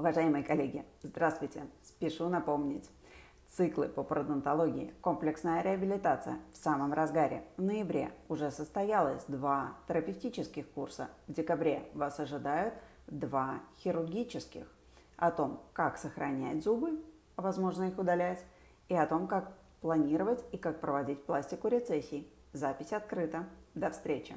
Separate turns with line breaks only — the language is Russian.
Уважаемые коллеги, здравствуйте! Спешу напомнить. Циклы по пародонтологии «Комплексная реабилитация» в самом разгаре. В ноябре уже состоялось два терапевтических курса. В декабре вас ожидают два хирургических. О том, как сохранять зубы, возможно их удалять, и о том, как планировать и как проводить пластику рецессий. Запись открыта. До встречи!